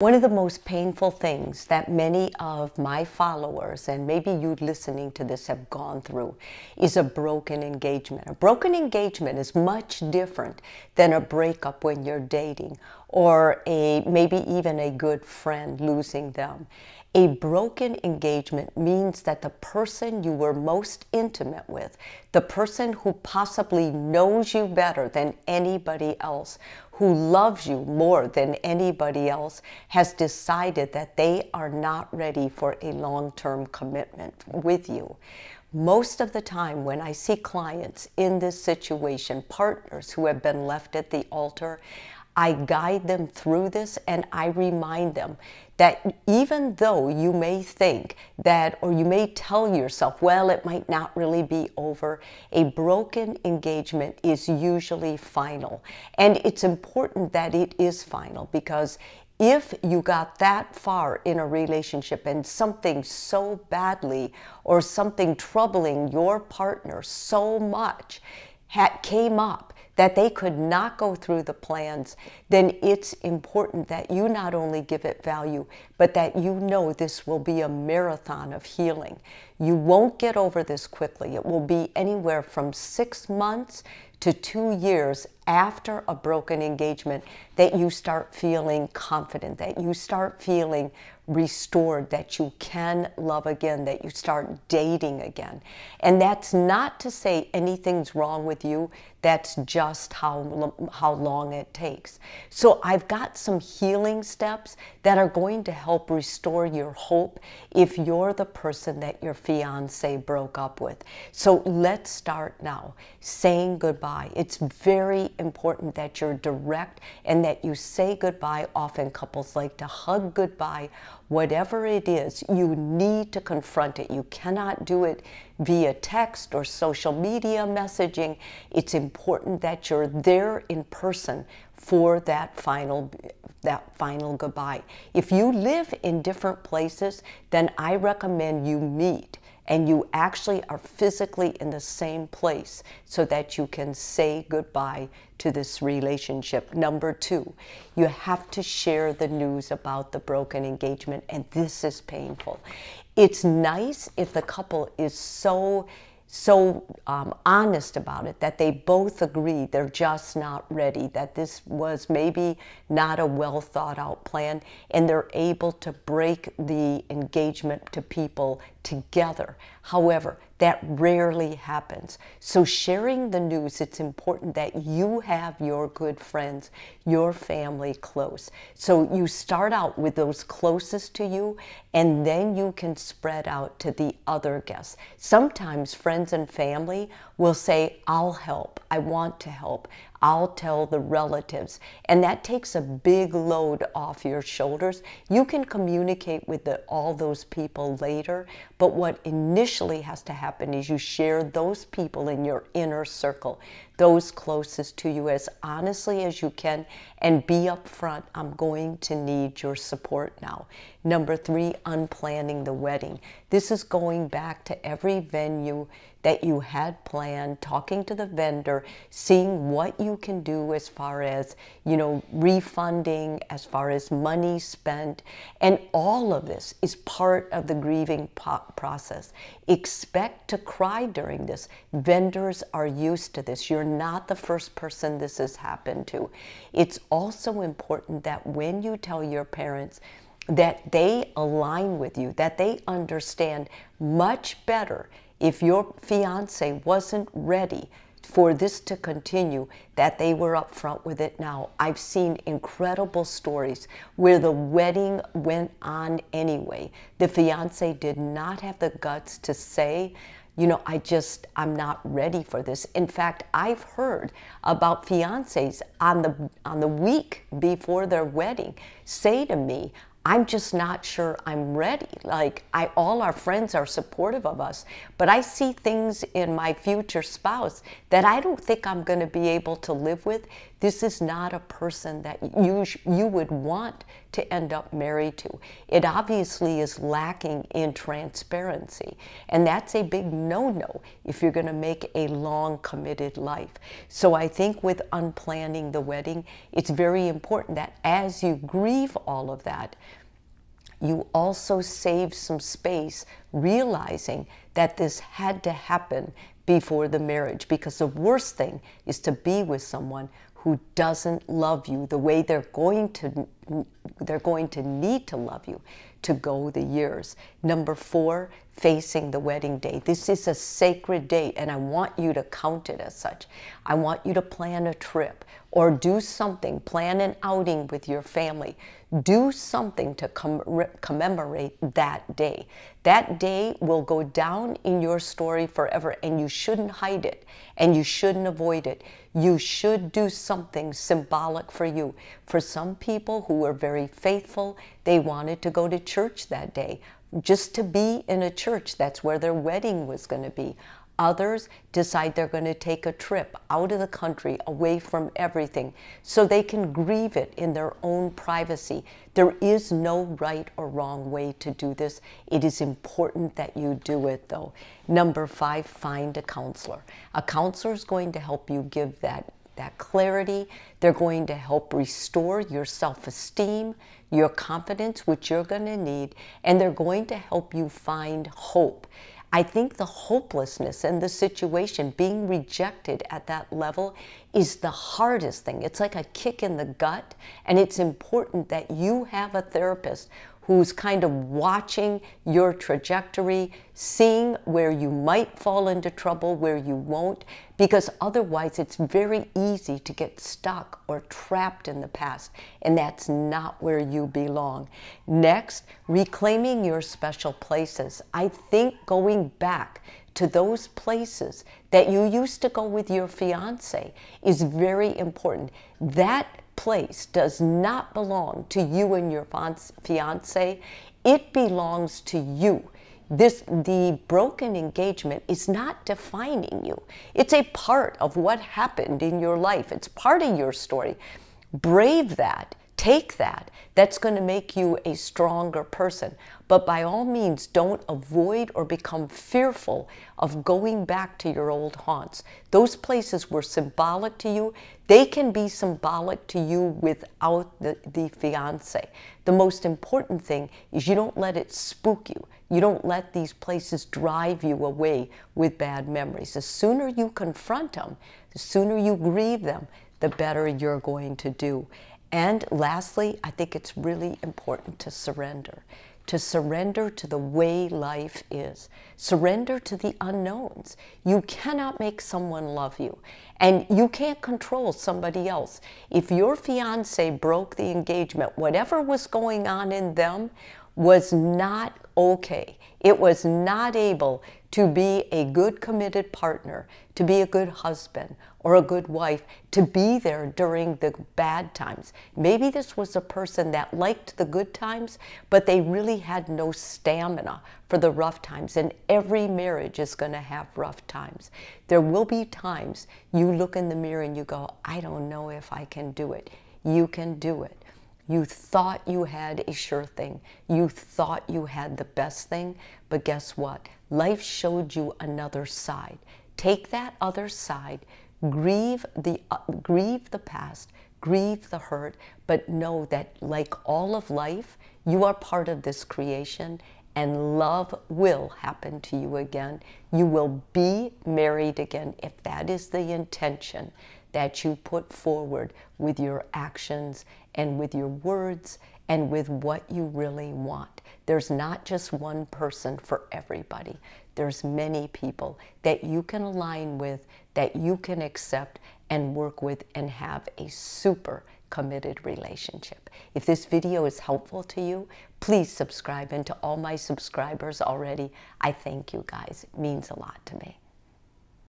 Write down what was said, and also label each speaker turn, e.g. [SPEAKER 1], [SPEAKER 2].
[SPEAKER 1] One of the most painful things that many of my followers, and maybe you listening to this, have gone through is a broken engagement. A broken engagement is much different than a breakup when you're dating or a maybe even a good friend losing them. A broken engagement means that the person you were most intimate with, the person who possibly knows you better than anybody else, who loves you more than anybody else has decided that they are not ready for a long term commitment with you. Most of the time, when I see clients in this situation, partners who have been left at the altar, I guide them through this and I remind them that even though you may think that, or you may tell yourself, well, it might not really be over, a broken engagement is usually final. And it's important that it is final because if you got that far in a relationship and something so badly or something troubling your partner so much had, came up that they could not go through the plans, then it's important that you not only give it value, but that you know this will be a marathon of healing. You won't get over this quickly. It will be anywhere from six months to two years after a broken engagement that you start feeling confident, that you start feeling restored, that you can love again, that you start dating again. And that's not to say anything's wrong with you, that's just how, how long it takes. So I've got some healing steps that are going to help restore your hope if you're the person that your fiance broke up with. So let's start now saying goodbye. It's very important that you're direct and that you say goodbye. Often couples like to hug goodbye whatever it is, you need to confront it. You cannot do it via text or social media messaging. It's important that you're there in person for that final that final goodbye. If you live in different places, then I recommend you meet and you actually are physically in the same place so that you can say goodbye to this relationship. Number two, you have to share the news about the broken engagement, and this is painful. It's nice if the couple is so so um, honest about it that they both agree they're just not ready, that this was maybe not a well thought out plan, and they're able to break the engagement to people together. However, that rarely happens. So, sharing the news, it's important that you have your good friends, your family close. So, you start out with those closest to you, and then you can spread out to the other guests. Sometimes friends and family will say, I'll help, I want to help. I'll tell the relatives. And that takes a big load off your shoulders. You can communicate with the, all those people later, but what initially has to happen is you share those people in your inner circle, those closest to you, as honestly as you can, and be upfront. I'm going to need your support now. Number three, unplanning the wedding. This is going back to every venue that you had planned, talking to the vendor, seeing what you can do as far as, you know, refunding, as far as money spent. And all of this is part of the grieving process. Expect to cry during this. Vendors are used to this. You're not the first person this has happened to. It's also important that when you tell your parents, that they align with you, that they understand much better if your fiance wasn't ready for this to continue, that they were upfront with it now. I've seen incredible stories where the wedding went on anyway. The fiance did not have the guts to say, you know, I just, I'm not ready for this. In fact, I've heard about fiancés on the, on the week before their wedding say to me, I'm just not sure I'm ready. Like I all our friends are supportive of us, but I see things in my future spouse that I don't think I'm going to be able to live with. This is not a person that you you would want to end up married to. It obviously is lacking in transparency, and that's a big no-no if you're going to make a long committed life. So I think with unplanning the wedding, it's very important that as you grieve grieve all of that, you also save some space realizing that this had to happen before the marriage because the worst thing is to be with someone who doesn't love you the way they're going to they're going to need to love you to go the years. Number 4, facing the wedding day. This is a sacred day and I want you to count it as such. I want you to plan a trip or do something, plan an outing with your family. Do something to com- commemorate that day. That day will go down in your story forever, and you shouldn't hide it and you shouldn't avoid it. You should do something symbolic for you. For some people who were very faithful, they wanted to go to church that day just to be in a church. That's where their wedding was going to be. Others decide they're going to take a trip out of the country, away from everything, so they can grieve it in their own privacy. There is no right or wrong way to do this. It is important that you do it, though. Number five, find a counselor. A counselor is going to help you give that that clarity. They're going to help restore your self esteem, your confidence, which you're going to need, and they're going to help you find hope. I think the hopelessness and the situation, being rejected at that level, is the hardest thing. It's like a kick in the gut, and it's important that you have a therapist who's kind of watching your trajectory, seeing where you might fall into trouble, where you won't, because otherwise it's very easy to get stuck or trapped in the past, and that's not where you belong. Next, reclaiming your special places. I think going back to those places that you used to go with your fiance is very important. That place does not belong to you and your fiance, it belongs to you. This, the broken engagement is not defining you. It's a part of what happened in your life. It's part of your story. Brave that Take that. That's going to make you a stronger person. But by all means, don't avoid or become fearful of going back to your old haunts. Those places were symbolic to you. They can be symbolic to you without the, the fiance. The most important thing is you don't let it spook you. You don't let these places drive you away with bad memories. The sooner you confront them, the sooner you grieve them, the better you're going to do. And lastly, I think it's really important to surrender. To surrender to the way life is. Surrender to the unknowns. You cannot make someone love you, and you can't control somebody else. If your fiance broke the engagement, whatever was going on in them was not okay. It was not able to be a good committed partner, to be a good husband or a good wife, to be there during the bad times. Maybe this was a person that liked the good times, but they really had no stamina for the rough times. And every marriage is going to have rough times. There will be times you look in the mirror and you go, I don't know if I can do it. You can do it. You thought you had a sure thing. You thought you had the best thing. But guess what? Life showed you another side. Take that other side, grieve the, uh, grieve the past, grieve the hurt, but know that, like all of life, you are part of this creation and love will happen to you again. You will be married again if that is the intention that you put forward with your actions and with your words and with what you really want. There's not just one person for everybody. There's many people that you can align with, that you can accept and work with and have a super committed relationship. If this video is helpful to you, please subscribe. And to all my subscribers already, I thank you guys. It means a lot to me.